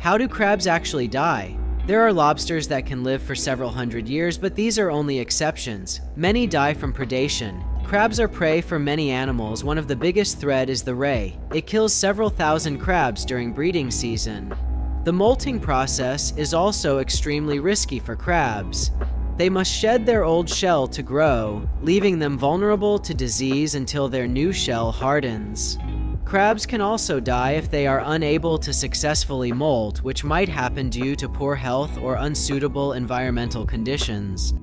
How do crabs actually die? There are lobsters that can live for several hundred years, but these are only exceptions. Many die from predation. Crabs are prey for many animals. One of the biggest threat is the ray. It kills several thousand crabs during breeding season. The molting process is also extremely risky for crabs. They must shed their old shell to grow, leaving them vulnerable to disease until their new shell hardens. Crabs can also die if they are unable to successfully molt, which might happen due to poor health or unsuitable environmental conditions.